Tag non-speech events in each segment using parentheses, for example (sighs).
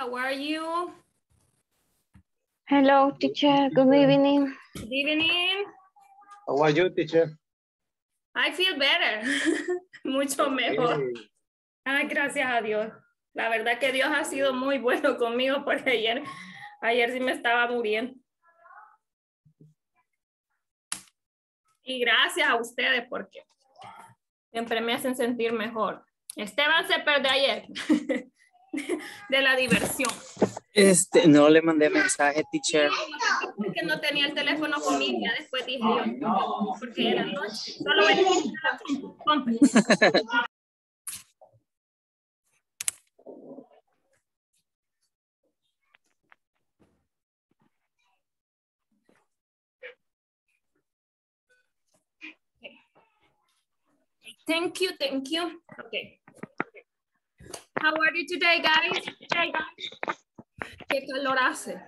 How are you? Hello, teacher. Good evening. Good evening. How are you, teacher? I feel better. (laughs) Mucho mejor. Ay, gracias a Dios. La verdad que Dios ha sido muy bueno (laughs) conmigo porque ayer, ayer sí me estaba muriendo. Y gracias a ustedes porque siempre me hacen sentir mejor. Esteban se perdió ayer (laughs) (laughs) de la diversión. Este, no le mandé mensaje, teacher. Es que no tenía el teléfono conmigo, ya después dije yo, porque era noche. Solo voy a compre. Thank you, thank you. Okay. How are you today, guys? ¿Qué calor hace?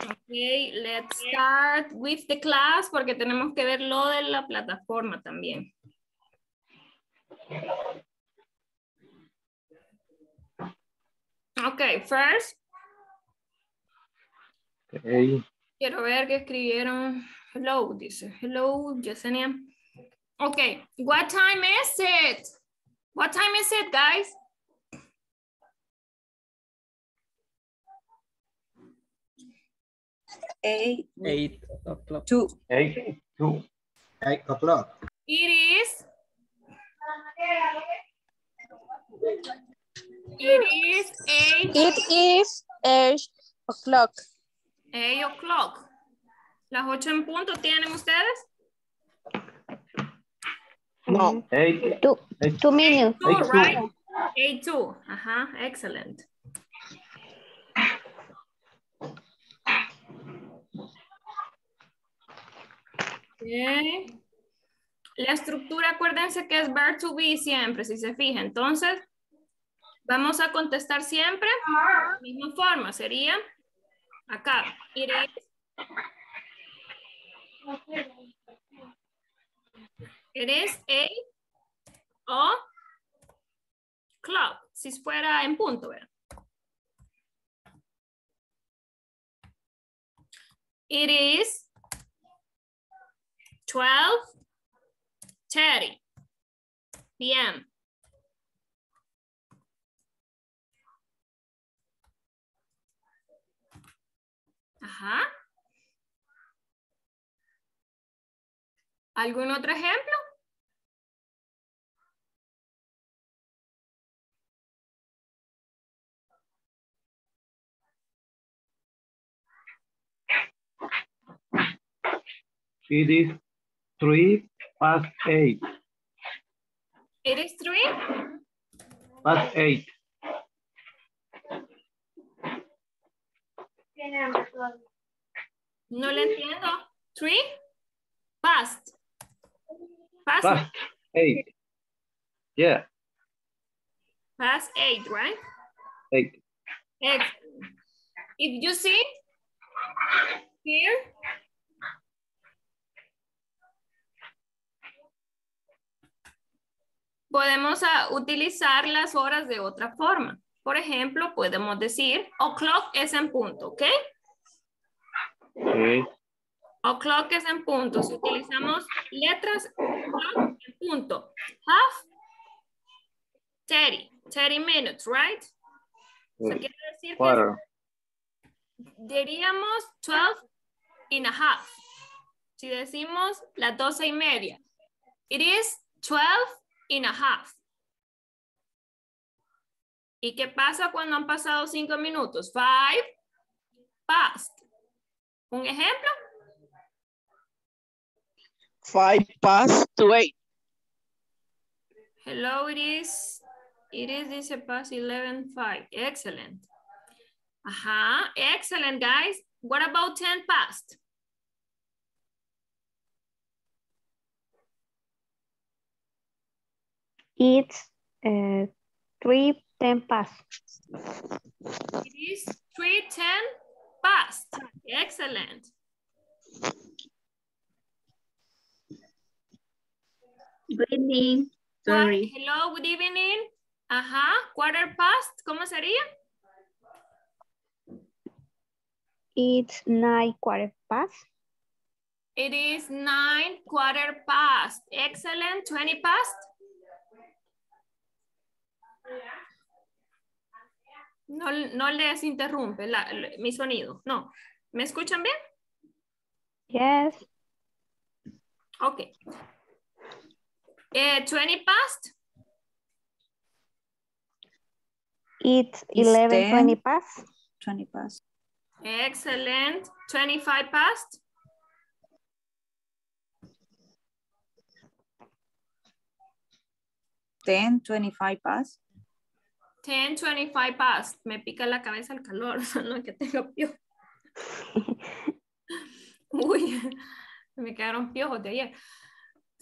Okay, let's start with the class porque tenemos que ver lo de la plataforma también. Okay, first, Okay. quiero ver que escribieron. Hello, dice. Hello, Yesenia. Okay, what time is it? What time is it, guys? Eight, Eight o'clock. two, Eight, two, eight o'clock. It is. It is eight, It is eight o'clock. eight o'clock. Las ocho en punto tienen ustedes. No. Eight, Two, eight, two minutes. Eight, two. right? Eight two. Ajá, excellent. Okay. La estructura, acuérdense que es verb to be siempre, si se fija. Entonces, vamos a contestar siempre de la misma forma. Sería acá. It is. It is a o club, si fuera en punto, ¿verdad? It is 12, 30 p.m. Ajá. ¿Algún otro ejemplo? it is three past eight, It is three. past eight. No le entiendo. Three. Past. Past. Past eight. Yeah, Past eight, right? eight. Excellent. If you see here, podemos ah, utilizar las horas de otra forma. Por ejemplo, podemos decir o'clock es en punto, ¿ok? Okay. O'clock es en punto. Si utilizamos letras, o'clock en punto. Half, 30, 30 minutes, right? Eso quiere decir que diríamos 12 and a half. Si decimos las 12 y media. It is 12 and a half. ¿Y qué pasa cuando han pasado 5 minutos? Five past. ¿Un ejemplo? Five past to eight. Hello, it is, it is, dice past 11, 5. Excellent. Ajá, excellent, guys. What about 10 past? It's uh, three ten past. It is 310 past. Excellent. Good evening. Sorry. hello, good evening. Ajá, quarter past, ¿cómo sería? It's nine quarter past. It is nine quarter past. Excellent. 20 past. No, no les interrumpe la- mi sonido. No. ¿Me escuchan bien? Yes. Ok. Eh, 20 past. It's It's eleven 10. twenty past. 20 past. Excellent. 25 past. Ten, 25 past. 10, 25 past. Me pica la cabeza el calor, (laughs) no que tengo piojos. (laughs) Uy, (laughs) me quedaron piojos de ayer.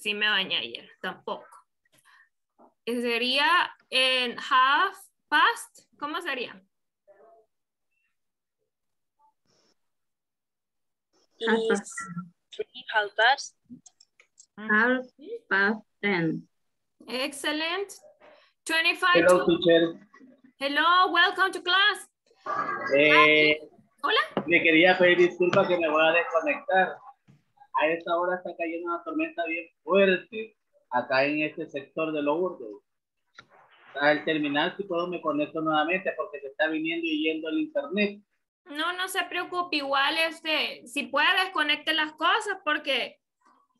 Sí me bañé ayer, tampoco. Sería en half past. ¿Cómo sería? Half past. Half past ten. Excellent. 25 Hello, teacher. Hello, welcome to class. Eh, Hola. le quería pedir disculpas que me voy a desconectar. A esta hora está cayendo una tormenta bien fuerte acá en este sector de Lourdes. Al terminar, si puedo, me conecto nuevamente porque se está viniendo y yendo el internet. No, no se preocupe, igual este, si puede desconecte las cosas porque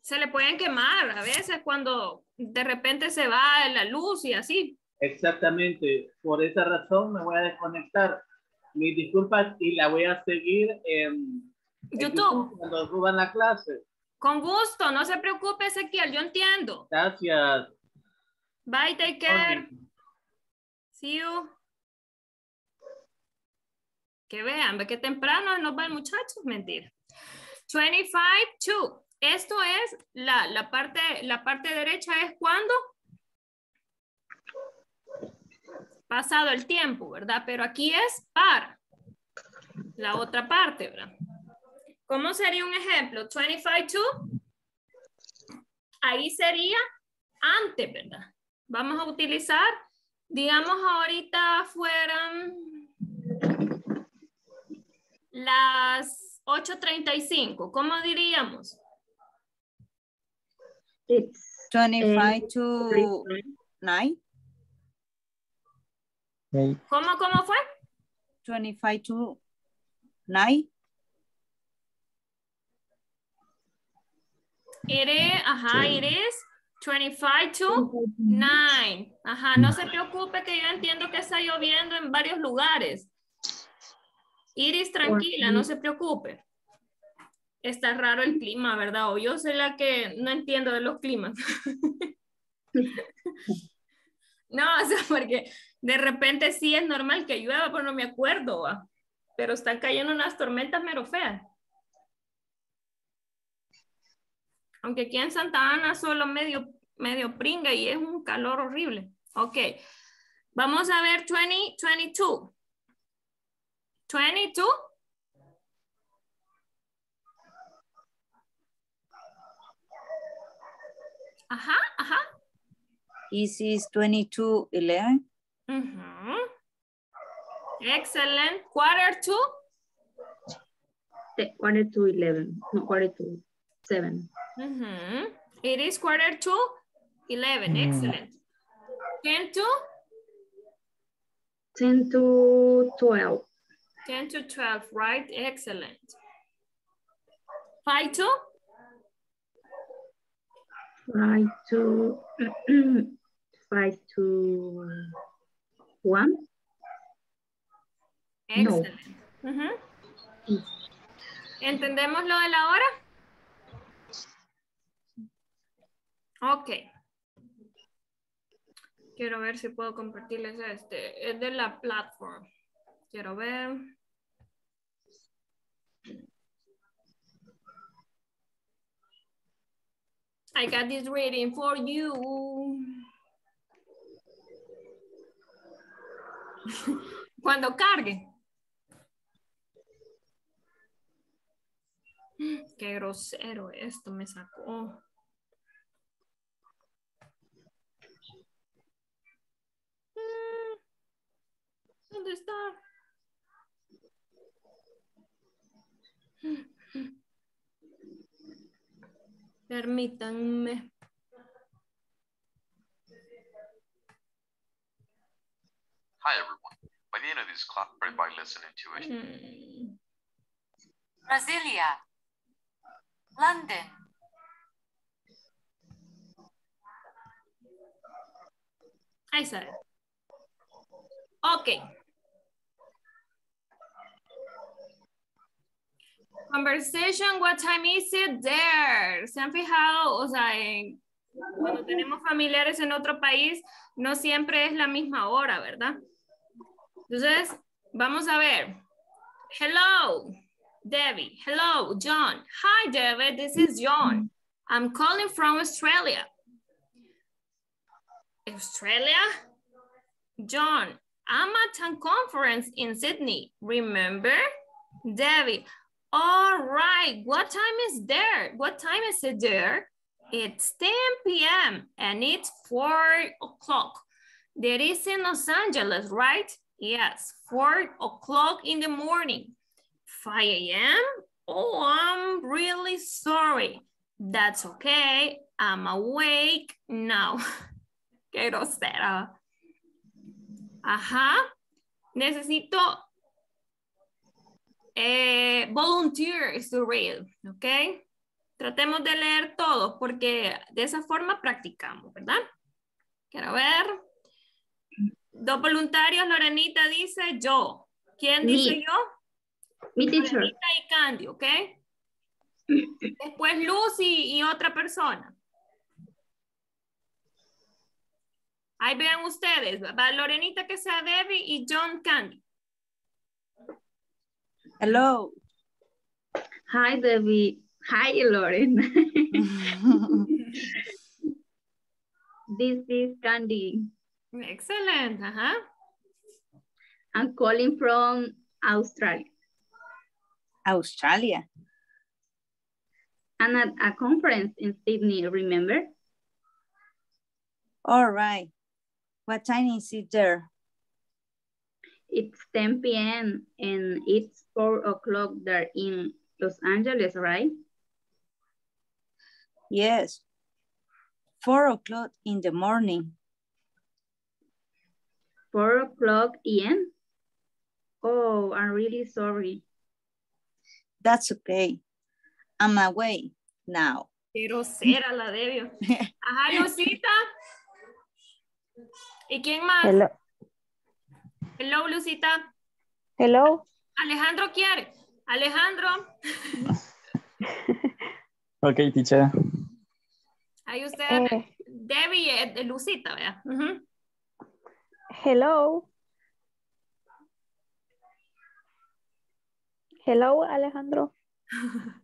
se le pueden quemar a veces cuando de repente se va la luz y así. Exactamente, por esa razón me voy a desconectar. Mis disculpas y la voy a seguir en YouTube, cuando suban la clase. con gusto, no se preocupe Ezequiel, yo entiendo. Gracias. Bye, take care. See you. Que vean, ve que temprano nos van muchachos, mentira. 25, 2. Esto es la, la, parte, la parte derecha es cuando pasado el tiempo, ¿verdad? Pero aquí es para la otra parte, ¿verdad? ¿Cómo sería un ejemplo? 25, 2. Ahí sería antes, ¿verdad? Vamos a utilizar, digamos ahorita fueran las 8.35. ¿Cómo diríamos? It's 25 to 9. ¿Cómo, cómo fue? 25 to 9. It is, ajá, it is 25 to 9. Ajá, no se preocupe que yo entiendo que está lloviendo en varios lugares. Iris, tranquila, no se preocupe. Está raro el clima, ¿verdad? O yo soy la que no entiendo de los climas. (laughs) no, o sea, porque de repente sí es normal que llueva, pero no me acuerdo, ¿va? Pero están cayendo unas tormentas mero feas. Aunque aquí en Santa Ana solo medio, medio pringa y es un calor horrible. Ok. Vamos a ver 20, 22. 22. Ajá, ajá. This is 22 11. Ujú. Excellent. Quarter to. te- quarter to eleven. No, quarter to seven. Ujú. It is quarter to 11. Excellent. 10 to. Ten to twelve. 10 to 12, right? Excellent. 5 to? Five to five to (clears throat) one. No. Excellent. Ujú. ¿Entendemos lo de la hora? Ok. Quiero ver si puedo compartirles este. Es de la plataforma. Quiero ver. I got this reading for you. (laughs) Cuando cargue. Qué grosero esto me sacó. ¿Dónde está? Permítanme. Hi everyone. By the end of this class, by listening to it, Mm, Brasilia. London. Ahí sale. Ok. Conversation, what time is it there? ¿Se han fijado? O sea, cuando tenemos familiares en otro país, no siempre es la misma hora, ¿verdad? Entonces, vamos a ver. Hello, Debbie. Hello, John. Hi, David. This is John. I'm calling from Australia. Australia? John, I'm at a conference in Sydney. Remember? Debbie, all right. What time is there? What time is it there? It's 10 p.m. and it's 4 o'clock. That is in Los Angeles, right? Yes, 4 o'clock in the morning. 5 a.m.? Oh, I'm really sorry. That's okay. I'm awake now. (laughs) Qué grosera. Ajá. Necesito eh, volunteers to read, ¿ok? Tratemos de leer todo porque de esa forma practicamos, ¿verdad? Quiero ver. Dos voluntarios, Lorenita dice yo. ¿Quién Me. dice yo? Mi teacher. Lorenita y Candy, ¿ok? Después Lucy y otra persona. Ahí vean ustedes, va Lorenita que sea Debbie y John Candy. Hello. Hi, Debbie. Hi, Lauren. (laughs) this is Candy. Excellent. Uh -huh. I'm calling from Australia. Australia. I'm at a conference in Sydney, remember? All right. What time is it there? It's 10 p.m. and it's 4 o'clock there in Los Angeles, right? Yes. Four o'clock in the morning. 4 o'clock a.m.? Oh, I'm really sorry. That's okay. I'm away now. Qué grosera la Debbie. (laughs) Ajá, Lucita. ¿Y quién más? Hello. Hello, Lucita. Hello. Alejandro quiere. Alejandro, (laughs) Ok, teacher. ahí usted, Eh, Debbie, eh, Lucita, vea. Ujú. hello. Hello, Alejandro. (laughs)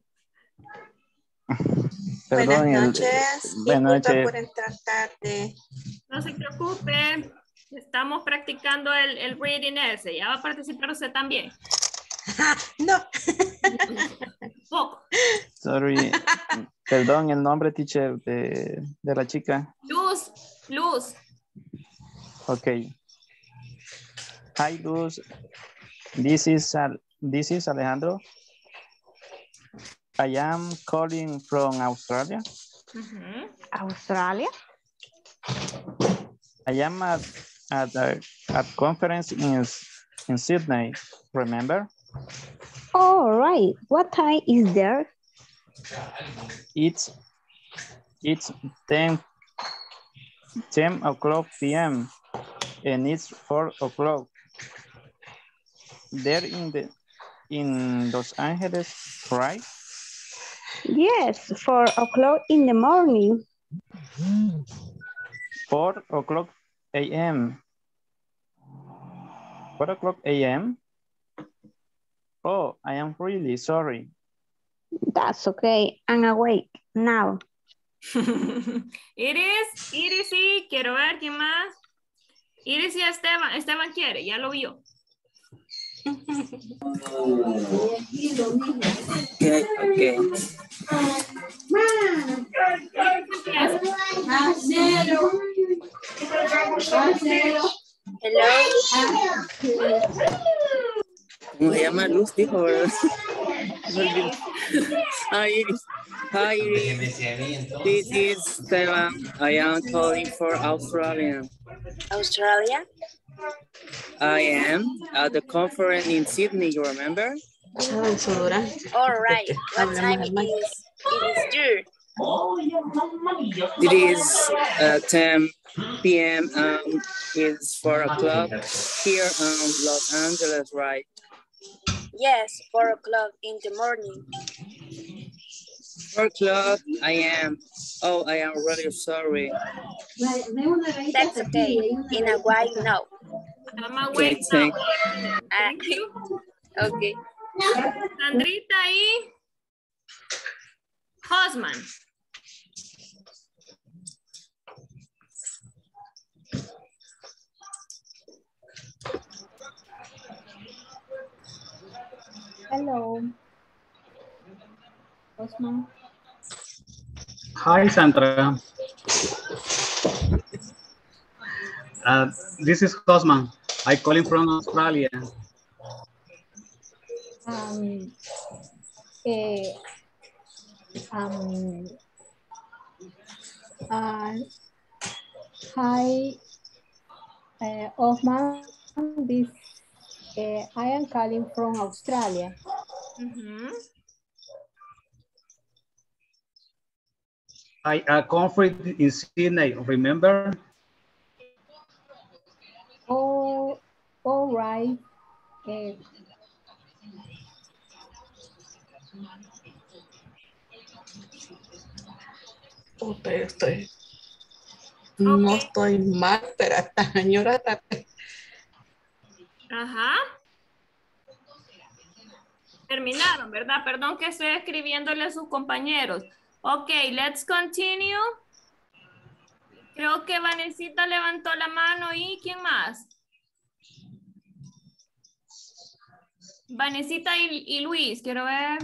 Perdón, Buenas noches. buenas noches. por entrar tarde. No se preocupe, estamos practicando el, el reading ese. Ya va a participar usted también. (laughs) No. Poco. Sorry. Perdón, el nombre, teacher, de, de la chica. Luz, Luz. Ok. Hi, Luz. This is, Al- this is Alejandro. I am calling from Australia. Australia. I am at, at a at conference in, in Sydney, remember? All right. What time is there? It's, it's 10, 10 o'clock p.m. and it's 4 o'clock. There in the, in Los Angeles, right? Yes, four o'clock in the morning. 4 o'clock a.m. 4 o'clock a.m. Oh, I am really sorry. That's okay. I'm awake now. (laughs) Iris, Iris sí, quiero ver quién más. Iris y Esteban, Esteban quiere, ya lo vio. Okay, okay. Hello. Luz dijo, ¿verdad? (laughs) Hi, Iris. Hi, Iris. This is Esteban. I am calling for Australia. Australia? I am at the conference in Sydney, you remember? All right. What time it is? It is there. It is uh, 10 p.m. Um, it's 4 o'clock here in Los Angeles, right? Yes, four o'clock in the morning. 4 o'clock, I am. Oh, I am really sorry. That's okay. In a while now. I'm a Okay, wait thank- now. Thank you. Okay. Sandrita y Hosman. Hello. Osman. Hi, Sandra. Uh, this is Cosman. I calling from Australia. Um, eh, um, uh, hi, uh, Osman. This, uh, I am calling from Australia. Ujú. I a conference in Sydney, remember? Oh, all right. Eh, Puta, yo estoy. No estoy mal, pero esta señora está. Ajá. Terminaron, ¿verdad? Perdón que estoy escribiéndole a sus compañeros. Ok, let's continue. Creo que Vanesita levantó la mano y ¿quién más? Vanesita y, Luis, quiero ver.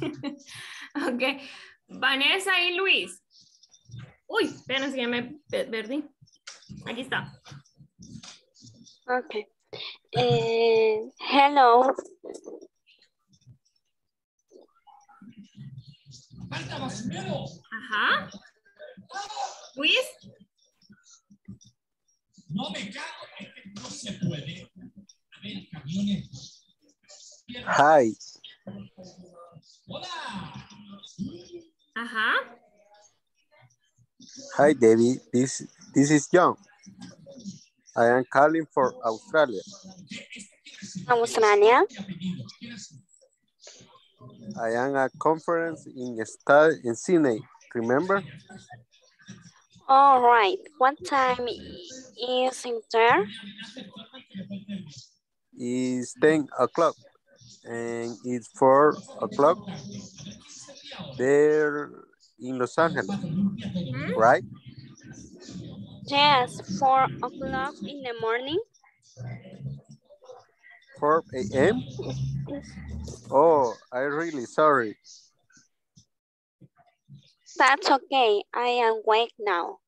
(laughs) ok, Vanessa y Luis. Uy, espérense que me pe- perdí. Aquí está. Okay. Eh, hello. Falta. Ajá. Luis. No me cago, es que no se puede. A ver, camiones. Hi. Hola. Ajá. Hi, David. This, this is John. I am calling for Australia. Australia. I am at conference in sta- in Sydney. Remember? All right. What time is it there? It's ten o'clock, and it's four o'clock there in Los Angeles, hmm? right? Yes, four o'clock in the morning. 4 a.m. Oh, I'm really sorry. That's okay. I am awake now.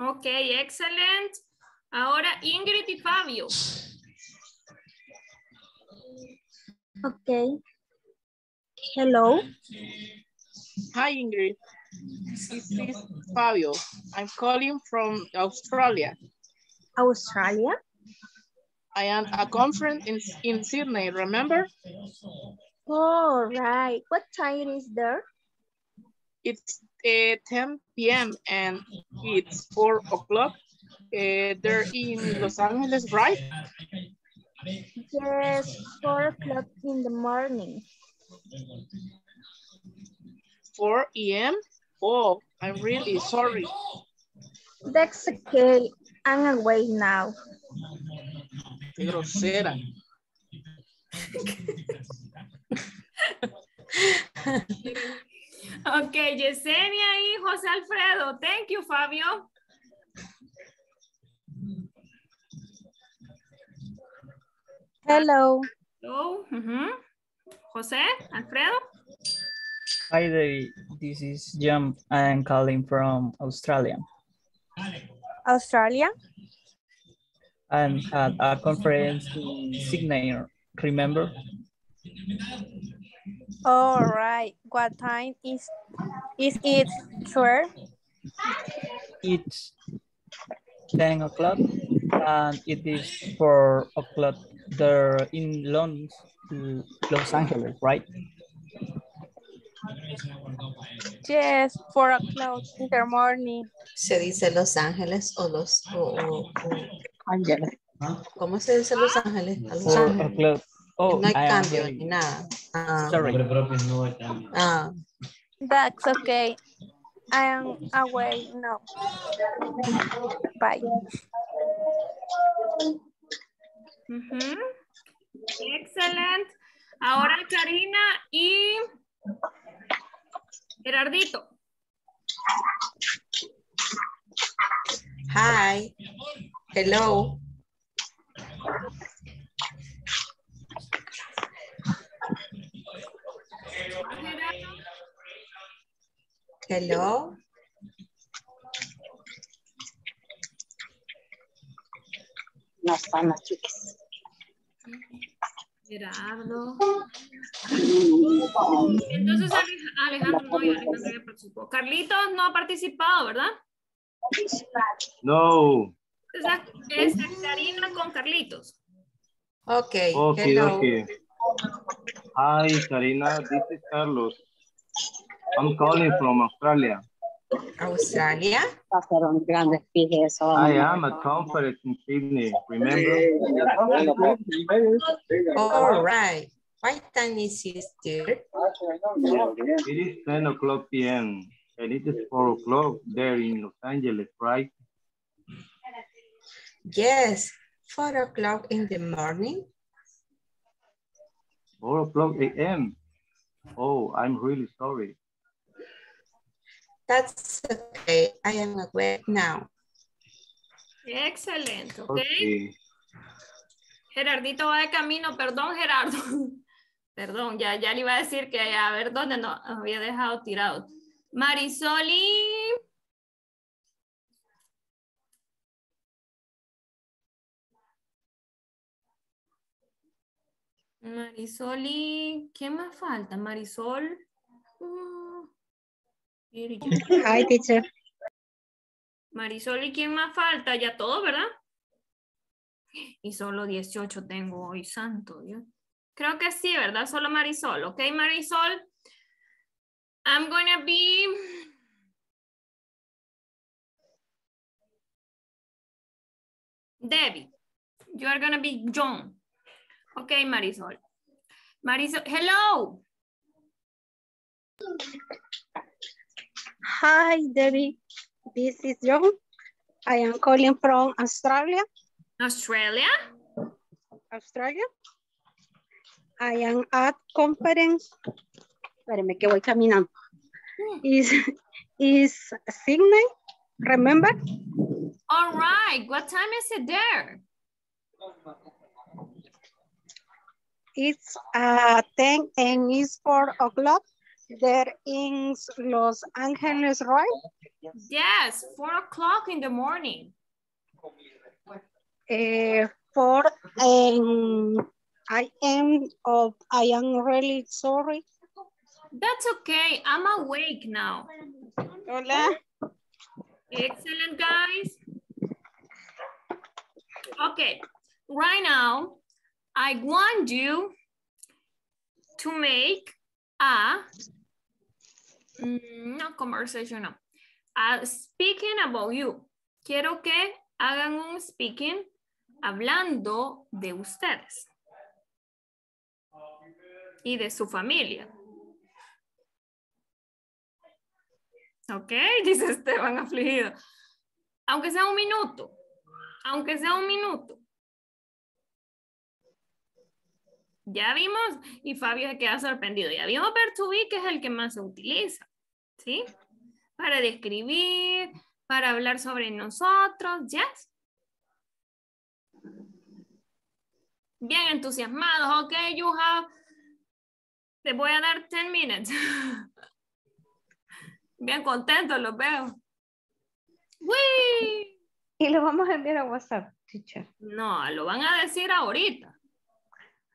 Ok, excellent. Ahora Ingrid y Fabio. Okay. Hello. Hi, Ingrid. This is Fabio. I'm calling from Australia. Australia? I am a conference in, in Sydney, remember? All right. What time is there? It's uh, 10 p.m. and it's 4 o'clock. Uh, they're in Los Angeles, right? Yes, four o'clock in the morning. 4 a.m.? Oh, I'm really sorry. That's okay. I'm away now. Qué grosera. Ok, Yesenia y José Alfredo. Thank you, Fabio. Hello. Hello. ujú. José, Alfredo. Hi David, this is John. I am calling from Australia. Australia? And had a conference in Sydney, remember? All right. What time is is it, sir? It's 10 o'clock and it is 4 o'clock there in Lon- Los Angeles, right? Yes, four o'clock in the morning. ¿Se dice Los Ángeles o los o, o- o- ¿Cómo se dice Los Ángeles? A Los 4 Ángeles. o'clock. Oh, no hay I am cambio ni nada. Ah, sorry. ah, That's okay. I am away now. Bye. Ujú. Excelente. Ahora Karina y Gerardito. Hi. Hello. Hello. No están las chicas. Gerardo. Entonces Ale- Alejandro no, y Alejandro ya participó. Carlitos no ha participado, ¿verdad? No. Es Karina con Carlitos. Okay. Okay, hello. okay. Hi, Karina. This is Carlos. I'm calling from Australia. Australia. Pasaron grandes pijes. I am at conference in Sydney. Remember? All right. What time is it there? It is 10 o'clock p.m. and it is 4 o'clock there in Los Angeles, right? Yes. Four o'clock in the morning. 4 o'clock a.m. Oh, I'm really sorry. That's okay. I am awake now. Excelente, ¿ok? Okay. Gerardito va de camino, perdón Gerardo. (laughs) Perdón, ya, ya le iba a decir que a ver dónde nos había dejado tirado. Marisoli. Marisoli, ¿qué más falta? Marisol. Virgin. Hi, teacher. Marisol, ¿y quién más falta? Ya todo, ¿verdad? Y solo 18 tengo hoy, santo Dios. Creo que sí, ¿verdad? Solo Marisol. Ok, Marisol. I'm gonna be... Debbie. You are gonna be John. Ok, Marisol. Marisol, hello. Hi, Debbie. This is John. I am calling from Australia. Australia? Australia. I am at conference. Espérame que voy caminando. Hmm. Is is Sydney? Remember? All right. What time is it there? It's uh, 10 and it's 4 o'clock. There in Los Angeles, right? Yes, four o'clock in the morning. Uh, 4 and I am of I am really sorry. That's okay. I'm awake now. Hola. Excellent, guys. Okay, right now, I want you to make a, mm, no conversation, no, a speaking about you. Quiero que hagan un speaking hablando de ustedes y de su familia. Ok, (laughs) dice Esteban afligido. Aunque sea un minuto, aunque sea un minuto. Ya vimos, y Fabio se queda sorprendido, ya vimos Bertubí, que es el que más se utiliza, ¿sí? Para describir, para hablar sobre nosotros, ¿yes? Bien entusiasmados, ok, you have, te voy a dar 10 minutes. (laughs) Bien contentos los veo. ¡Wii! Y lo vamos a enviar a WhatsApp. teacher. No, lo van a decir ahorita.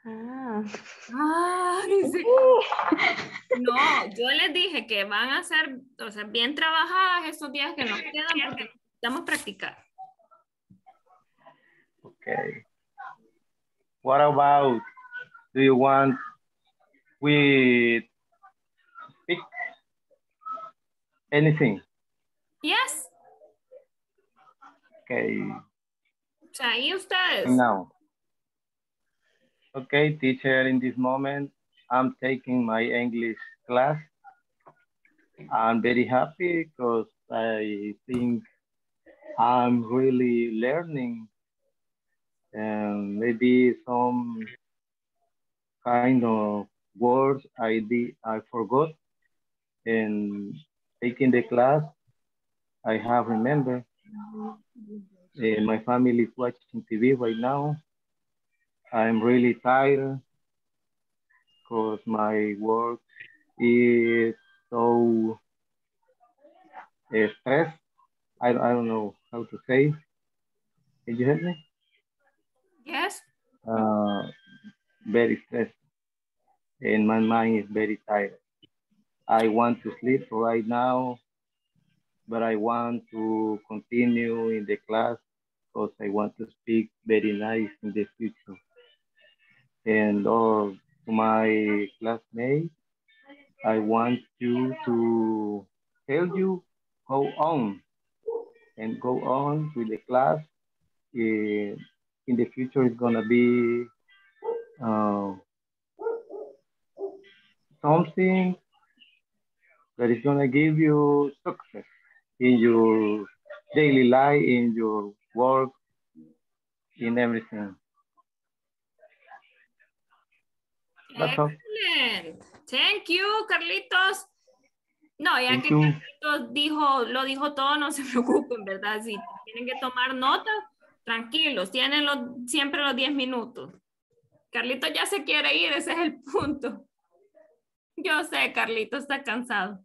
Ah. Ah, (laughs) dice- No, yo les dije que van a ser, o sea, bien trabajadas estos días que nos quedan porque necesitamos practicar. Okay. What about, do you want we pick anything? Yes, Okay, o sea, ahí ustedes. now. Okay, teacher, in this moment, I'm taking my English class. I'm very happy because I think I'm really learning and maybe some kind of words I did, I forgot and taking the class I have remembered. Uh, my family is watching TV right now. I'm really tired because my work is so uh, stressed. I, I don't know how to say. Can you help me? Yes. Uh, very stressed. And my mind is very tired. I want to sleep right now, but I want to continue in the class because I want to speak very nice in the future. And all my classmates, I want you to tell you go on and go on with the class. Eh, in the future, it's gonna be uh, something that is gonna give you success in your daily life, in your work, in everything. Excellent. Thank you, Carlitos. No, ya Thank que you. Carlitos dijo, lo dijo todo, no se (laughs) preocupen, ¿verdad? Si tienen que tomar nota, tranquilos, tienen los, siempre los 10 minutos. Carlitos ya se quiere ir, ese es el punto. Yo sé, Carlitos está cansado.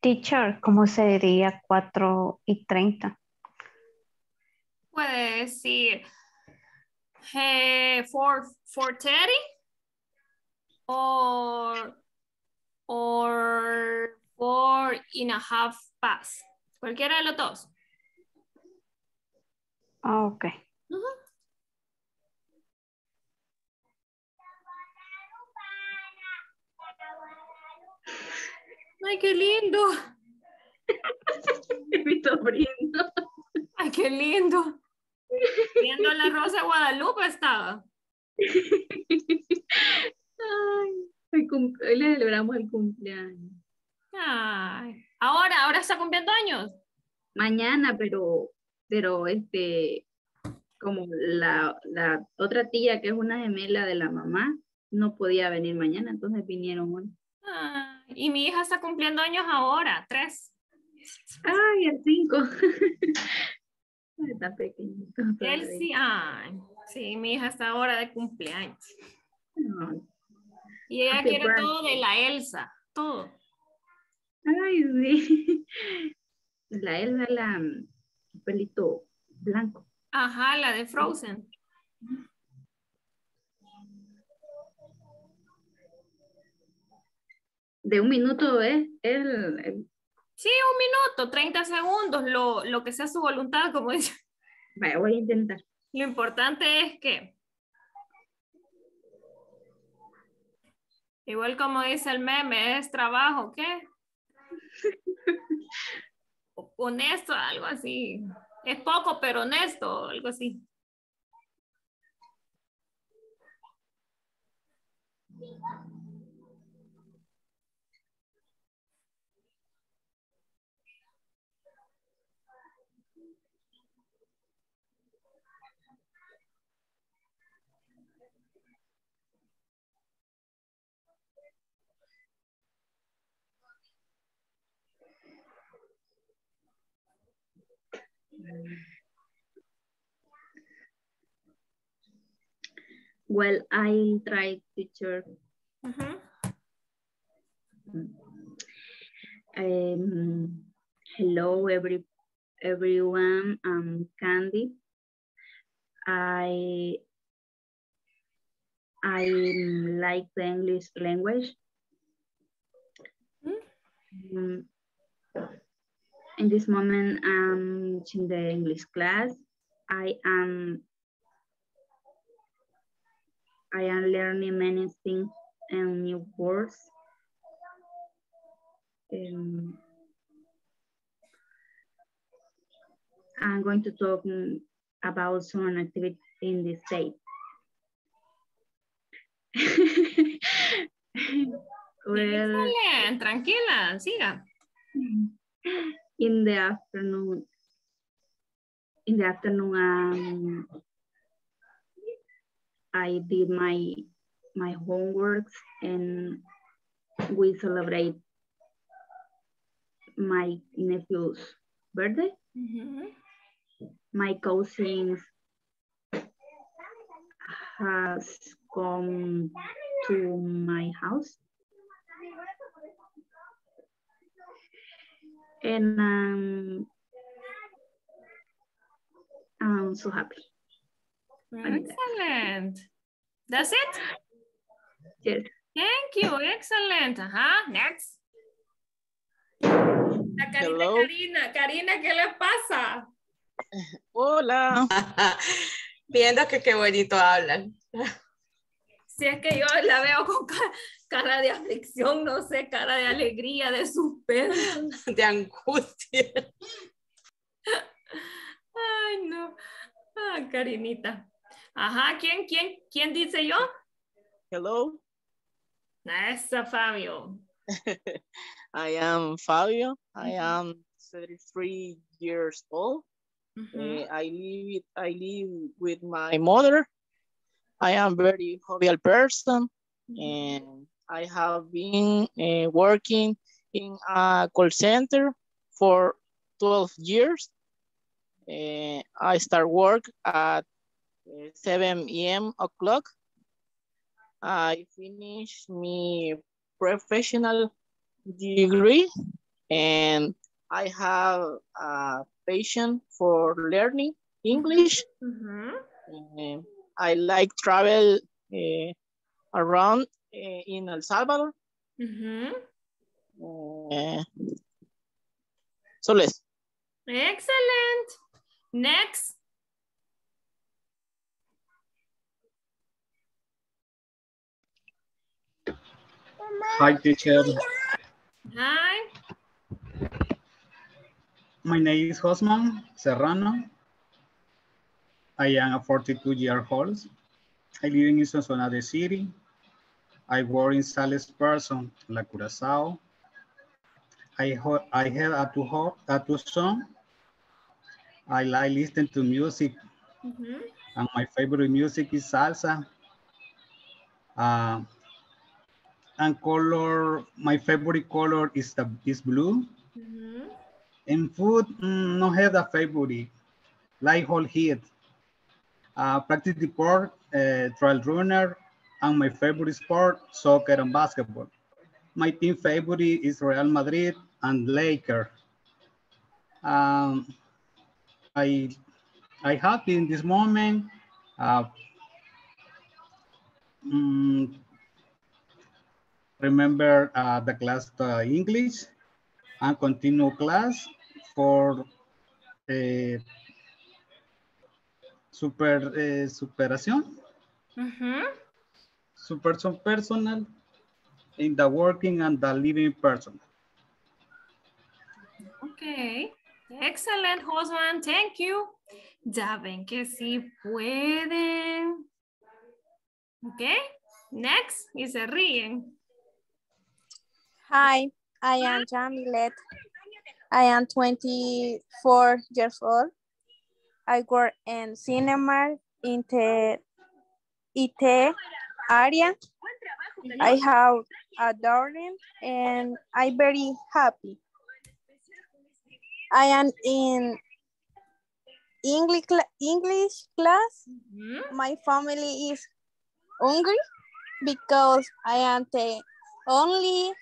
Teacher, ¿cómo se diría 4 y 30? Puede decir eh, for, for Teddy or, or four and a half past. Cualquiera de los dos. Ah, ok. Ujú. Ay, qué lindo. (laughs) Mi sobrino. Ay, qué lindo. Viendo la Rosa de Guadalupe estaba. Ay, hoy le celebramos el cumpleaños. Ay. Ahora, ahora está cumpliendo años. Mañana, pero, pero este, como la, la otra tía que es una gemela de la mamá, no podía venir mañana, entonces vinieron hoy. Ah, y mi hija está cumpliendo años ahora, tres. Ay, el cinco. (laughs) Está pequeñito. Él sí, ay, sí, mi hija está ahora de cumpleaños. Y ella quiere todo de la Elsa, todo. Ay, sí. (laughs) La Elsa, la mm, pelito blanco. Ajá, la de Frozen. De un minuto es el, el- Sí, un minuto, 30 segundos, lo, lo que sea su voluntad, como dice. Vaya, voy a intentar. Lo importante es que, igual como dice el meme, es trabajo, ¿qué? (laughs) Honesto, algo así. Es poco, pero honesto, algo así. Well, I'll try, teacher. Um, hello, every everyone. I'm Candy. I I like the English language. Mm, in this moment, I'm in the English class. I am I am learning many things and new words. Um, I'm going to talk about some activity in this state. (laughs) well, tranquila, siga. (laughs) in the afternoon, in the afternoon, um, I did my my homeworks and we celebrate my nephew's birthday. My cousins has come to my house. And um, I'm so happy. Excellent. That's it? Yes. Thank you. Excellent. Ajá, next. La carita Hello. Karina. Karina, ¿qué le pasa? Hola. (laughs) Viendo que qué bonito hablan. Si es que yo la veo con cara de aflicción, no sé, cara de alegría, de suspenso. (laughs) De angustia. Ay, no. Ah, Karinita. Ajá, ¿quién, quién, quién dice yo? Hello. Esa, Fabio. (laughs) I am Fabio. I am 33 years old. Uh, I live I live with my mother. I am very jovial person, and I have been uh, working in a call center for 12 years. Uh, I start work at uh, 7 a.m. o'clock. I finish my professional degree and I have a passion for learning English. Uh, I like travel uh, around in El Salvador. Uh, so let's. Excellent. Next. Hi, teacher. Hi. My name is Osman Serrano. I am a 42 year old. I live in Sonsona de City. I work in Sales Person, La Curacao. I, I have a two, a two son. I like listening to music Mhm. And my favorite music is salsa. Uh, and color, my favorite color is the is blue. Mhm. In food, mm, no have a favorite. Like whole heat. Uh, practice the sport, uh, trail runner, and my favorite sport, soccer and basketball. My team favorite is Real Madrid and Laker. Um, I I happy in this moment. Uh, mm, remember uh, the class uh, English and continue class for uh, super uh, superación, Mhm. Super son personal in the working and the living person. Ok. Excellent, Josman. Thank you. Ya ven que sí pueden. Ok. Next. Y se ríen. Hi, I am Jamilet. I am 24 years old. I work in cinema in the IT area. I have a darling and I'm very happy. I am in English, English class. My family is hungry because I am the only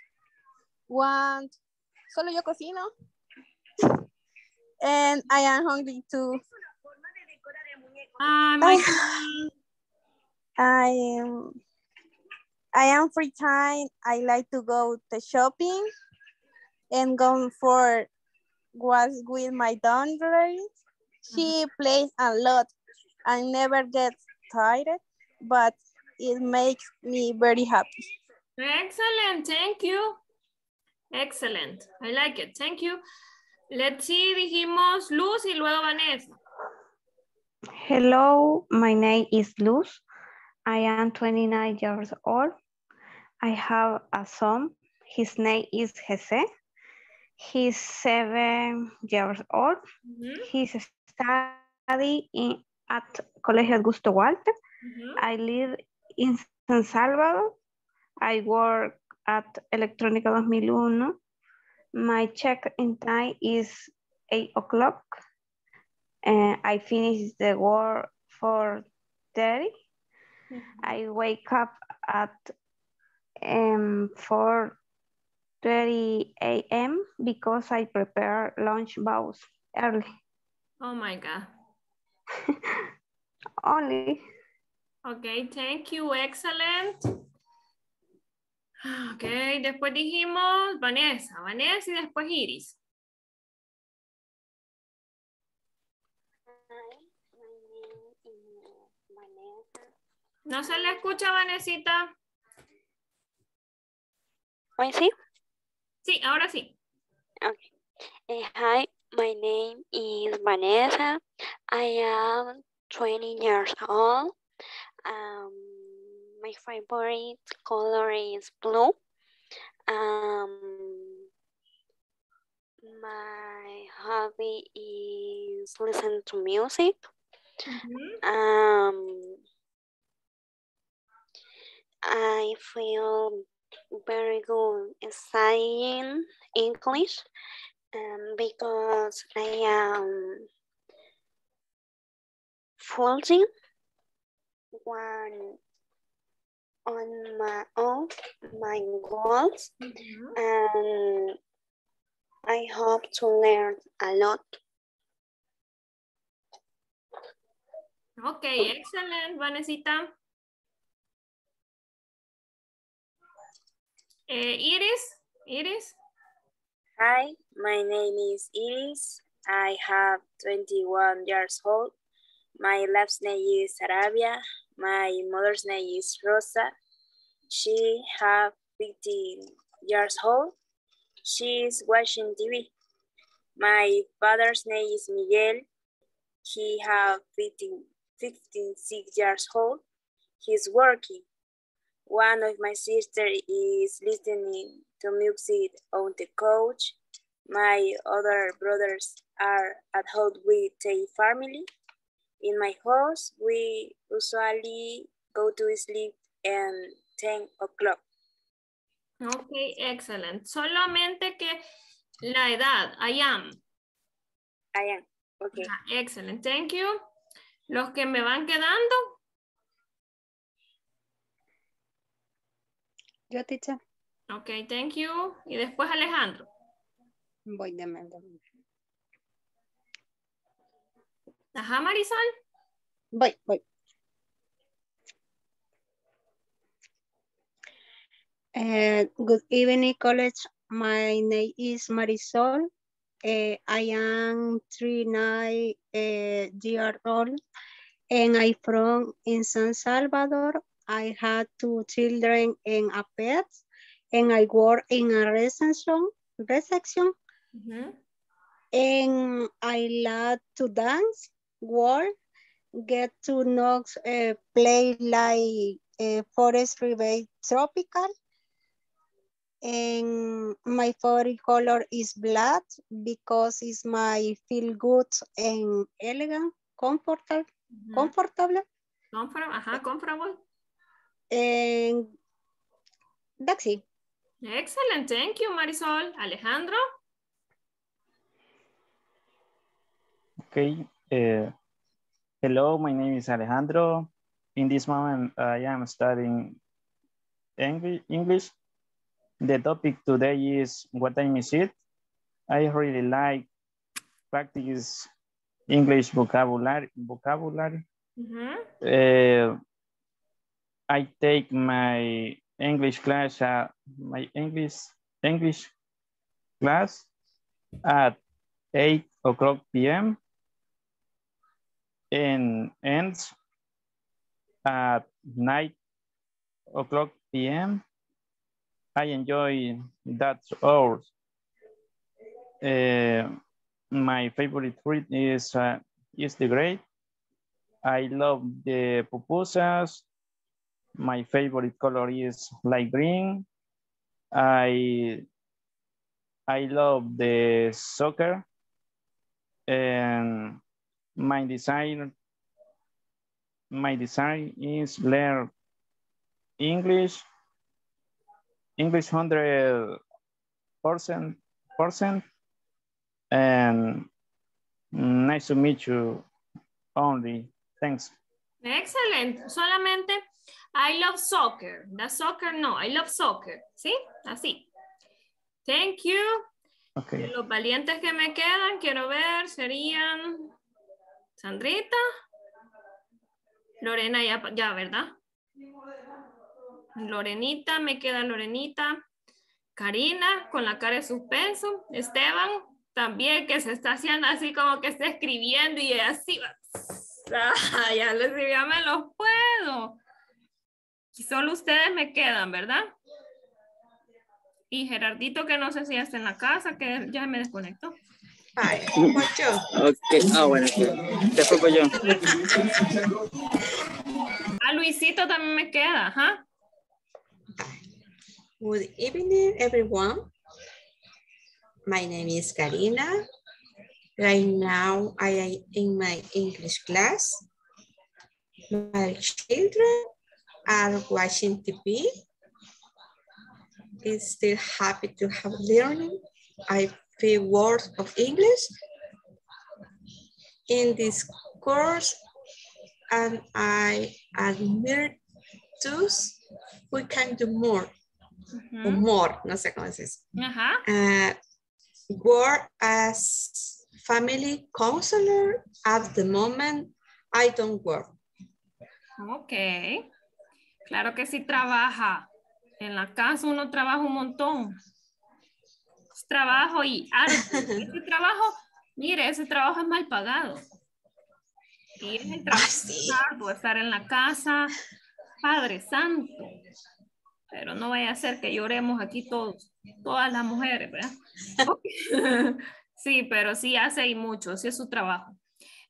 one. Solo yo cocino. And I am hungry too. Ah, my. I am I am free time. I like to go to shopping and go for was with my daughter. She mm-hmm. plays a lot and never gets tired, but it makes me very happy. Excellent. Thank you. Excellent. I like it. Thank you. Let's see. Dijimos Luz y luego Vanessa. Hello, my name is Luz. I am 29 years old. I have a son. His name is Jose. He's seven years old. Mm-hmm. He's studying in, at Colegio Augusto Walter. Mm-hmm. I live in San Salvador. I work at Electrónica 2001. My check-in time is 8 o'clock. And I finish the work for 30. I wake up at um, 4.30 a.m. because I prepare lunch bowls early. Oh my God. (laughs) Only. Ok, thank you. Excellent. (sighs) Ok, después dijimos Vanessa. Vanessa y después Iris. No se le escucha, Vanesita. Hoy sí? Sí, ahora sí. Okay. Eh, hi, my name is Vanessa. I am 20 years old. Um, my favorite color is blue. Um, my hobby is listen to music. Um, I feel very good studying English um, because I am fulfilling one on my own my goals and I hope to learn a lot. Ok, excellent, Vanesita. Eh, Iris, Iris. Hi, my name is Iris. I have 21 years old. My last name is Arabia. My mother's name is Rosa. She have 15 years old. She is watching TV. My father's name is Miguel. He have 15, 15 six years old. He's working. One of my sister is listening to music on the couch. My other brothers are at home with their family. In my house, we usually go to sleep at 10 o'clock. Ok, excellent. Solamente que la edad, I am. I am, okay. Ah, excellent, thank you. Los que me van quedando, Yo, teacher. ok, thank you. Y después Alejandro. Voy de mente. Ajá, Marisol. Voy, voy. Uh, good evening, college. My name is Marisol. Uh, I am three nine uh, year old, and I from in San Salvador. I had two children and a pet, and I work in a reception. Reception, and I love to dance, work, get to know, uh, play like uh, forestry, very tropical. And my favorite color is black because it's my feel good and elegant, comfortable, comfortable. Comfortable, ajá, comfortable. And that's it. Excellent, thank you, Marisol. Alejandro. Okay. Uh, hello, my name is Alejandro. In this moment, I am studying Engli- English. The topic today is what time is it? I really like practice English vocabulary. vocabulary. Uh, I take my English class, uh, my English English class at 8 o'clock p.m. and ends at 9 o'clock p.m. I enjoy that hours. Uh, my favorite fruit is uh, is the grape. I love the pupusas. My favorite color is light green. I I love the soccer and my design my design is learn English English hundred percent percent and nice to meet you only thanks Excellent. Solamente I love soccer. The soccer no, I love soccer. ¿Sí? Así. Thank you. okay Los valientes que me quedan, quiero ver, serían Sandrita. Lorena ya, ya, ¿verdad? Lorenita, me queda Lorenita. Karina, con la cara de suspenso. Esteban, también, que se está haciendo así como que está escribiendo y así va. (laughs) Ah, ya les digo, ya me los puedo. Y solo ustedes me quedan, ¿verdad? Y Gerardito, que no sé si ya está en la casa, que ya me desconectó. (laughs) Ok, ah, bueno, ok. después voy yo. A Luisito también me queda, ajá. Good evening, everyone. My name is Karina. Right now, I am in my English class. My children are watching TV. It's still happy to have learning. I feel words of English in this course, and I admire those we can do more. O more, no sé cómo se dice. Ajá. Uh, work as family counselor at the moment. I don't work. Ok. Claro que sí trabaja. En la casa uno trabaja un montón. Es trabajo y harto. (laughs) Ese trabajo, mire, ese trabajo es mal pagado. Y es el trabajo arduo, estar en la casa. Padre Santo. Pero no vaya a ser que lloremos aquí todos, todas las mujeres, ¿verdad? (laughs) Sí, pero sí hace y mucho, sí es su trabajo.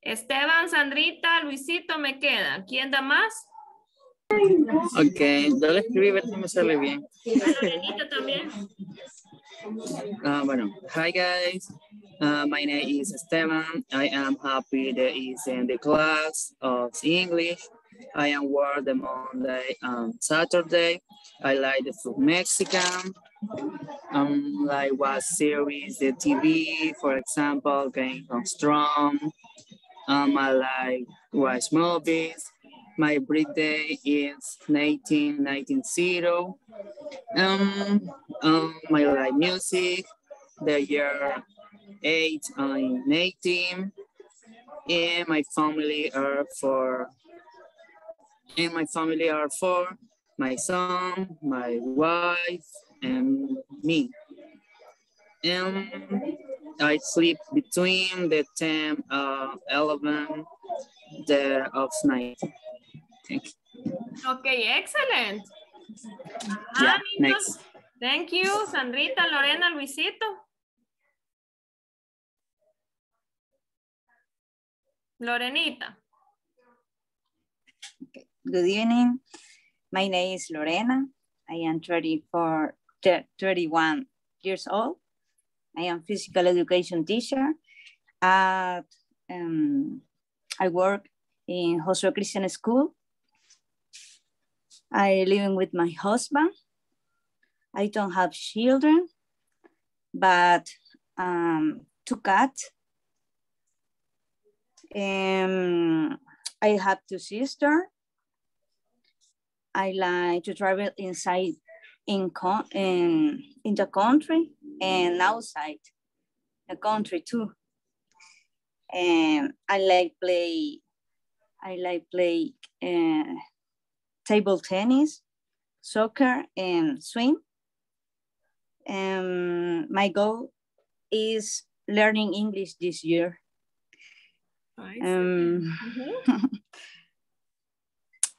Esteban, Sandrita, Luisito me queda. ¿Quién da más? Ok, yo le escribí a ver si me sale bien. También. Ah, bueno. Hi, guys. Uh, my name is Esteban. I am happy that is in the class of English. I am working Monday and Saturday. I like the food Mexican. Um, like what series, the TV, for example, Game of Strong. Um, I like watch movies. My birthday is 1990. Um, um, I like music. The year 8 and 18. And my family are for and my family are four, my son, my wife, and me. And I sleep between the 10 uh, 11 the of night. Thank you. Okay, excellent. Yeah, Ajá, next. Thank you, Sandrita, Lorena, Luisito. Lorenita. Good evening. My name is Lorena. I am 34, 31 years old. I am physical education teacher. At, um, I work in Joshua Christian School. I living with my husband. I don't have children, but um, two cats. Um, I have two sisters. I like to travel inside in, con in, in the country and outside the country too. And I like play, I like play uh, table tennis, soccer, and swim. And my goal is learning English this year. Um,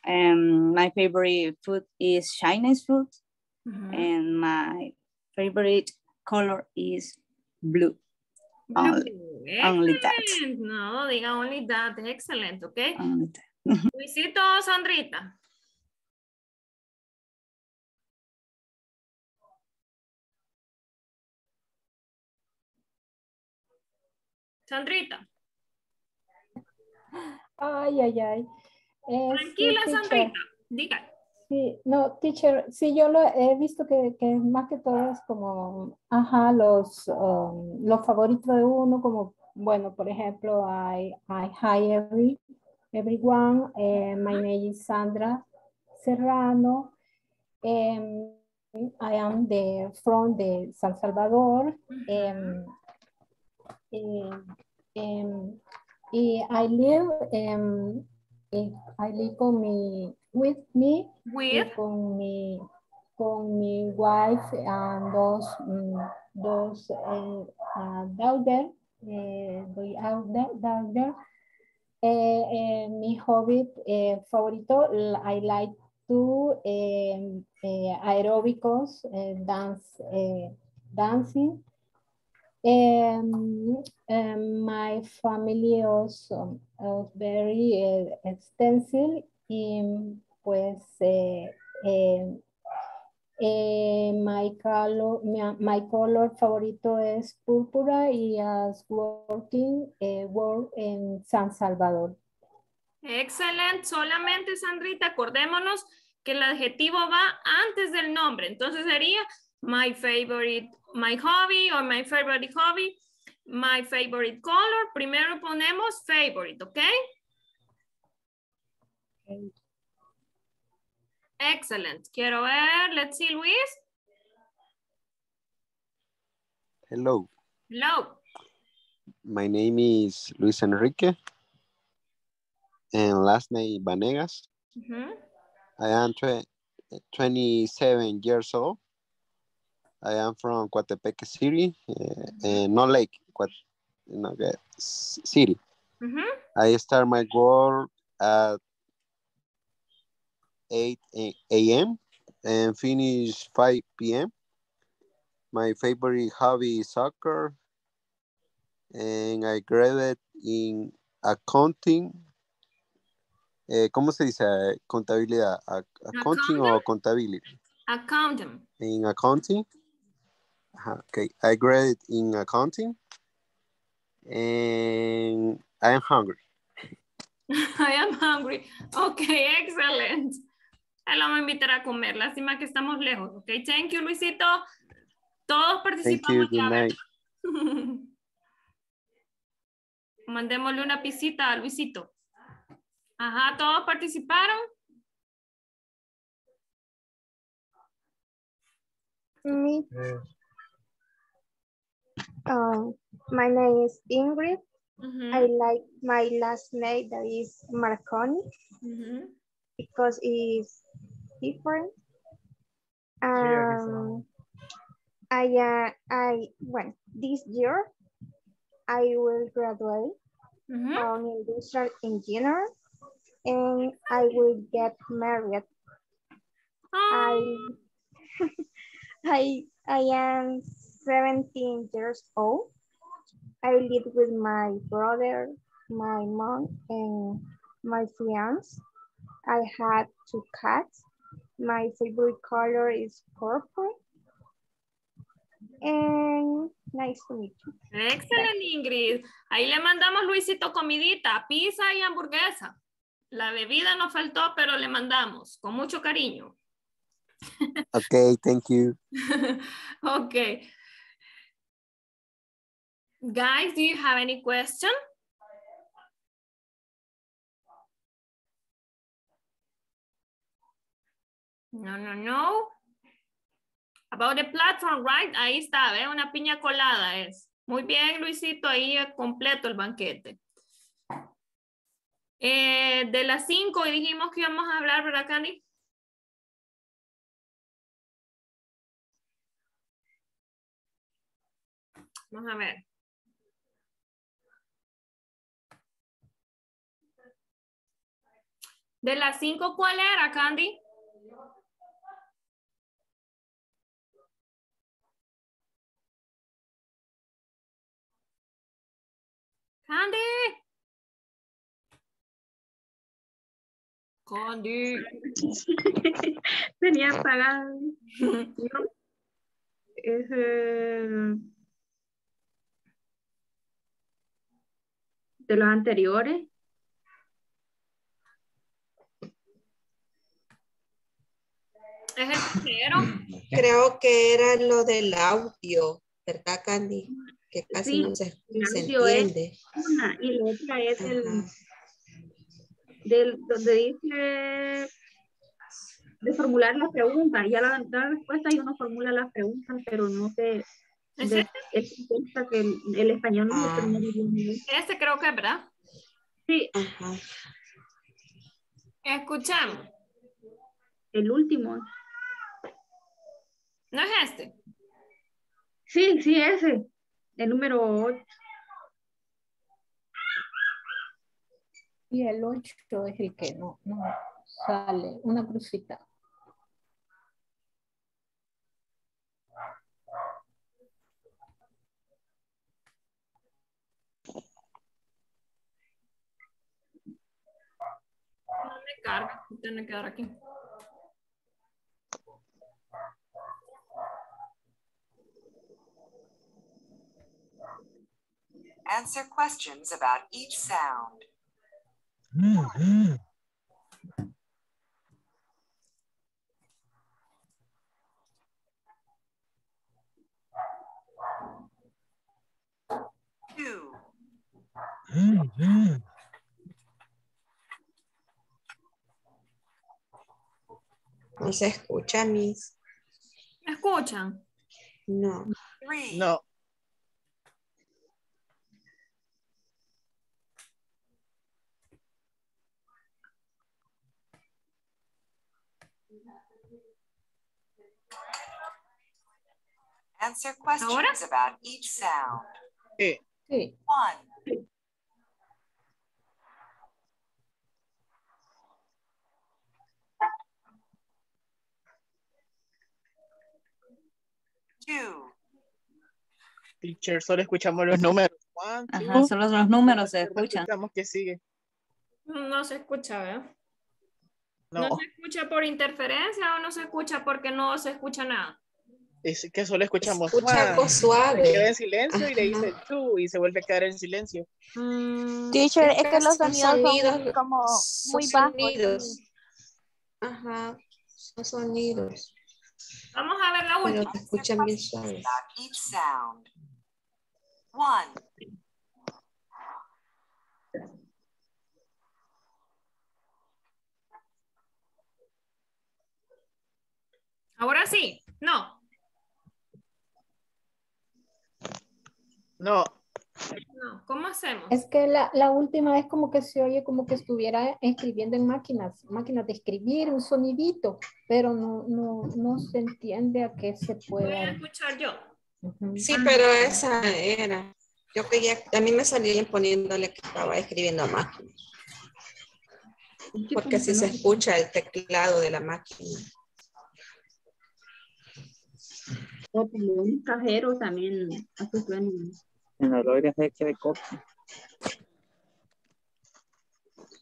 and (laughs) um, my favorite food is Chinese food, mm-hmm. and my favorite color is blue. Only, only that. Excellent. No, diga only that. Excellent, okay? Only that. (laughs) Luisito, Sandrita. Sandrita. Ay, ay, ay. Tranquila, Sandrita. Diga. Sí, no, teacher, sí, yo lo he visto que, que más que todo es como, ajá, los, um, los favoritos de uno, como, bueno, por ejemplo, I, I hi every, everyone, eh, my name is Sandra Serrano, em, I am the, from the San Salvador, em, em, y I live, em, eh, I live con mi, with me, With? y con mi, con mi wife and dos, mm, dos eh, uh, daughter, eh, elder- daughter. Eh, eh, mi hobby eh, favorito, I like to eh, eh, aeróbicos, eh, dance, eh, dancing. Um, um, my family also was very eh, extensive y pues eh, eh, my, color, mi, my color favorito es púrpura y as working work en San Salvador. Excelente. Solamente, Sandrita, acordémonos que el adjetivo va antes del nombre. Entonces sería my favorite, my hobby or my favorite hobby, my favorite color. Primero ponemos favorite, Okay. Excellent. Quiero ver, let's see, Luis. Hello, Hello. my name is Luis Enrique and last name Vanegas. Ujú. I am 27 years old. I am from Coatepeque City, uh, and no lake, Coat- no, uh, city. Ujú. I start my work at 8 a.m. and finish 5 p.m. My favorite hobby is soccer, and I graduated in accounting. Eh, ¿Cómo se dice? eh, Contabilidad. Ac- Accounting o contability? Accountant. In accounting. Okay, I graduated in accounting. And I am hungry. (laughs) I am hungry. Ok, excellent. Él vamos a invitar a comer. Lástima que estamos lejos. Ok, thank you, Luisito. Todos Thank participamos you. Good ya. night. (laughs) Mandémosle una pisita a Luisito. Ajá, todos participaron. Me. Um, my name is Ingrid. I like my last name that is Marconi because it's different. Um, I, uh, I, well, this year I will graduate on industrial engineer and I will get married. I, (laughs) I, I am 17 years old. I live with my brother, my mom, and my fiance. I had two cats. My favorite color is purple. And nice to meet you. Excelente, Ingrid. Ahí le mandamos, Luisito, comidita, pizza y hamburguesa. La bebida nos faltó, pero le mandamos con mucho cariño. Okay, thank you. (laughs) okay. Guys, do you have any question? No, no, no. About the platform, right? Ahí está, ¿ve? Una piña colada es. Muy bien, Luisito, ahí completo el banquete. Eh, de las cinco dijimos que íbamos a hablar, ¿verdad, Candy? Vamos a ver. De las cinco, ¿cuál era, Candy? Candy. Candy. (laughs) Tenía apagado. No. Es, eh, de los anteriores. Es el primero. (laughs) Creo que era lo del audio, ¿verdad, Candy? Que casi Sí, no se, el se audio es entiende. una y la otra es el del donde dice de formular las preguntas. Ya la, da la respuesta y uno formula las preguntas, pero no se ¿Es de- este? es cuenta que el, el español no se termina bien. Este creo que es, ¿verdad? Sí. Escuchamos. El último. ¿No es este? Sí, sí, ese. El número 8. Y el 8 es el que no, no sale, una crucita. No me carga. Tiene que dar aquí. Answer questions about each sound. Two, Hmm. No se escucha, Miss. ¿Me escuchan? No. three, No. Answer questions about each sound. Sí. Sí. One, two, Teacher, solo escuchamos los números. One, Ajá, solo los números se No escuchan. escuchamos que sigue. No se escucha, ¿verdad? No. ¿No se escucha por interferencia o no se escucha porque no se escucha nada? Es que solo escuchamos. Escucha algo suave. Se queda en silencio y le Ajá. dice tú y se vuelve a quedar en silencio. Teacher, es que los son sonidos son como son muy bajos. sonidos. Ajá, son sonidos. Vamos a ver la Pero última. te escuchan bien sound. One. Ahora sí. No. No. No. ¿Cómo hacemos? Es que la, la última es como que se oye como que estuviera escribiendo en máquinas, máquinas de escribir, un sonidito, pero no, no, no se entiende a qué se Voy a escuchar yo. Sí, pero esa era. Yo quería, a mí me salía poniéndole que estaba escribiendo a máquina. Porque así se escucha el teclado de la máquina. O como un cajero también. En la gloria se que de copia.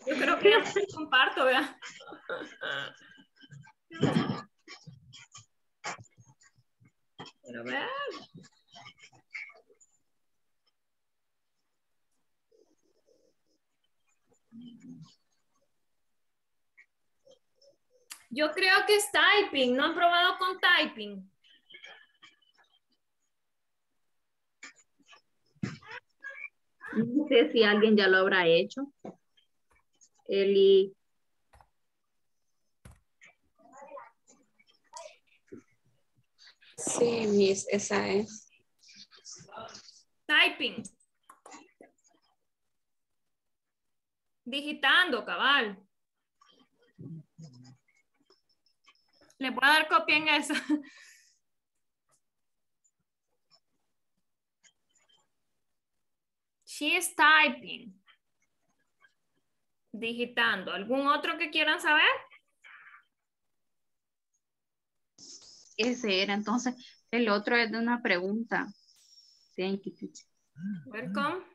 Yo creo que comparto, ¿verdad? Pero vean. Yo creo que es typing. ¿No han probado con typing? No sé si alguien ya lo habrá hecho. Eli, Sí, Miss, esa es. Typing. Digitando, cabal. Le voy a dar copia en eso. She is typing. Digitando. ¿Algún otro que quieran saber? ese era. Entonces, el otro es de una pregunta. Thank you, teacher. Welcome.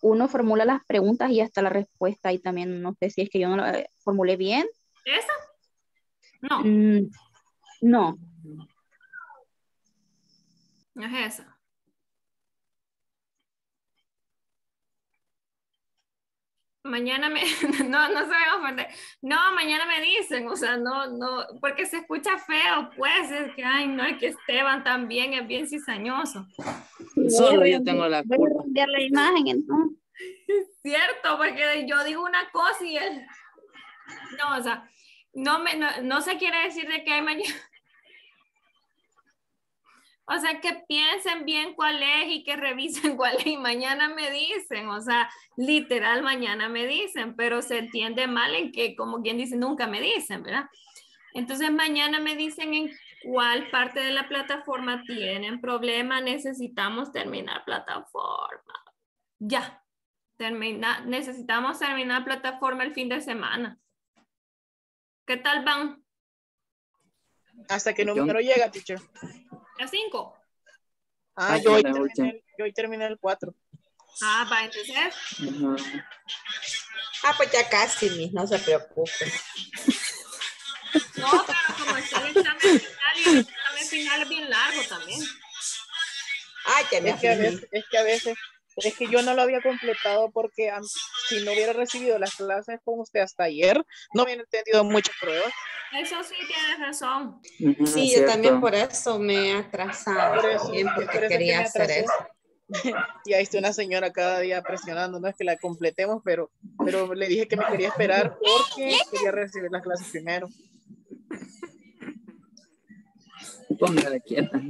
Uno formula las preguntas y hasta la respuesta y también no sé si es que yo no la eh, formulé bien. ¿Esa? No, Mm, no. no es esa. Mañana me, (laughs) no, no se me va a ofender. No, mañana me dicen, o sea, no, no, porque se escucha feo, pues, es que, ay, no, es que Esteban también es bien cizañoso. Solo yo tengo la Voy culpa. a cambiar la imagen entonces. (laughs) Cierto, porque yo digo una cosa y él, no, o sea, no, me, no, no se quiere decir de que hay mañana. (laughs) O sea, que piensen bien cuál es y que revisen (laughs) cuál es y mañana me dicen, o sea, literal mañana me dicen, pero se entiende mal en que, como quien dice, nunca me dicen, ¿verdad? Entonces mañana me dicen en cuál parte de la plataforma tienen problema, necesitamos terminar plataforma. Ya, termina, necesitamos terminar plataforma el fin de semana. ¿Qué tal van? Hasta Yo- número llega, teacher. ¿A cinco? Ah, Ah, yo hoy, la terminé, el- yo hoy terminé el 4. Ah, va, entonces. Ujú. Ah, pues ya casi, Miss, no se preocupe. No, pero como está el examen final y el examen final es bien largo también. Ay, ya me Es que, a veces, es que a veces, es que yo no lo había completado porque si no hubiera recibido las clases con usted hasta ayer, no hubiera entendido muchas pruebas. Eso sí tienes razón. Sí, yo también por eso me he atrasado Por eso- por porque eso es que quería hacer eso. (laughs) Y ahí está una señora cada día presionando, no es que la completemos, pero, pero le dije que me quería esperar porque quería recibir las clases primero. Póngale quieta.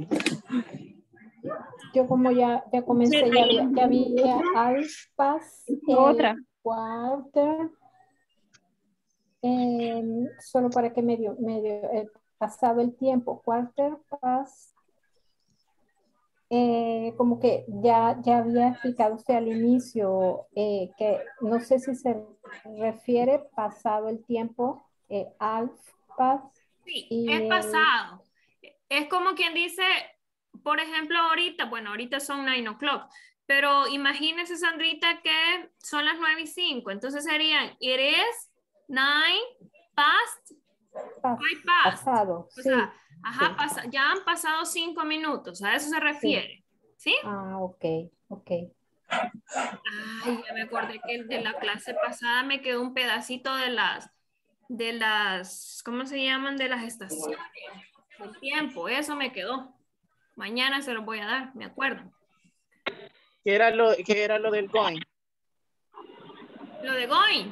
Yo como ya, ya comencé, ya, había- ya había alfas, (laughs) Otra. el quarter, em, solo para que medio, medio eh, pasado el tiempo, quarter past, eh, como que ya, ya había explicado usted al inicio eh, que no sé si se refiere pasado el tiempo, eh, half past. Sí, Y es el- pasado. Es como quien dice, por ejemplo, ahorita, bueno, ahorita son 9 o'clock, Pero imagínese, Sandrita, que son las 9 y 5. Entonces serían, it is 9 past, five past. Pasado, O sí. sea, ajá, pasa- ya han pasado 5 minutos. A eso se refiere. ¿Sí? Ah, ok, ok. Ay, ya me acordé que de la clase pasada me quedó un pedacito de las, de las, ¿cómo se llaman? De las estaciones, del tiempo, eso me quedó. Mañana se los voy a dar, me acuerdo. ¿Qué era lo, qué era lo del going? Lo de Going.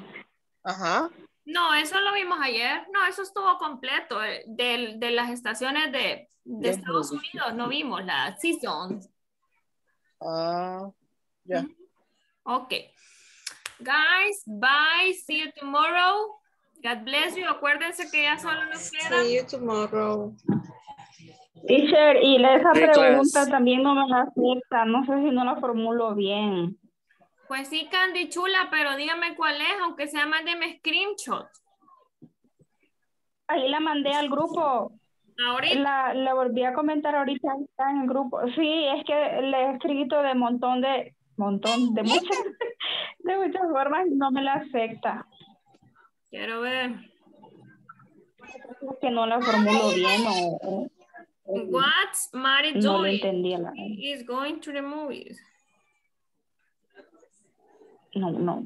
Ajá. No, eso lo vimos ayer. No, eso estuvo completo. eh, del- de las estaciones de, de Estados. Unidos no vimos las seasons. Ah, ya. Ok. Guys, bye. See you tomorrow. God bless you. Acuérdense que ya solo nos queda. See you tomorrow. Teacher, y esa Sí, pregunta también no me la acepta, no sé si no la formulo bien. Pues sí, Candy Chula, pero dígame cuál es, aunque sea mándeme screenshot. Ahí la mandé al grupo. Ahorita. La, la volví a comentar ahorita, está en el grupo. Sí, es que le he escrito de montón de, montón, de muchas, (laughs) de muchas formas y no me la acepta. Quiero ver. Es que no la formulo bien o, Mm-hmm. What's Mary Doris? No is going to the movies. No, no.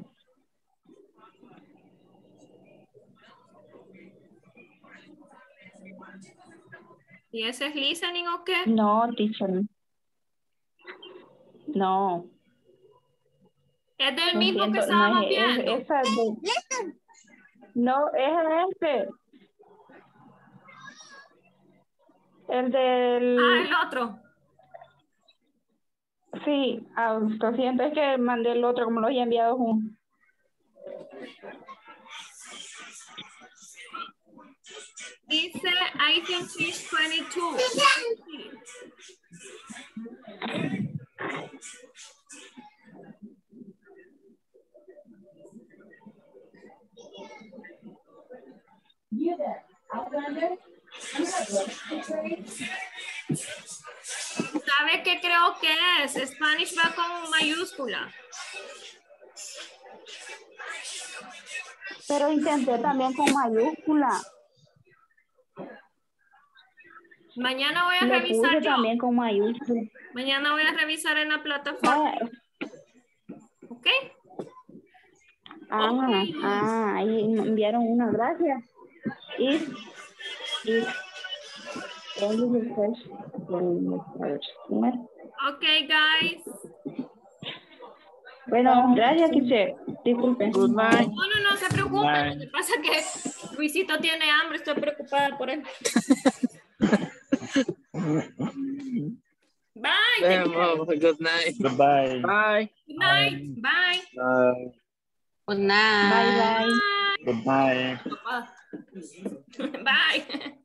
Yes, is listening okay? No, teacher. No. Es del mismo no, que no. Es, es, no, es este. El del... Ah, el otro. Sí, ah, lo siento, es que mandé el otro, como lo había enviado juntos. Dice, I think she's 22. ¿Sabe qué creo que es? Spanish va con mayúscula. Pero intenté también con mayúscula. Mañana voy a Lo revisar puse yo. también con mayúscula. Mañana voy a revisar en la plataforma. ¿Ok? Ah, ah, ahí me enviaron una, gracias. Y, only refresh. Ok, guys. Bueno, gracias, teacher. Disculpen. No, no, no se preocupe. Bye. Lo que pasa es que Luisito tiene hambre. Estoy preocupada por él. (laughs) Bye. Well, good night. Goodbye. Bye. Good night. Bye. Bye. Good night. Bye, bye. Good night. Bye. Bye. (laughs)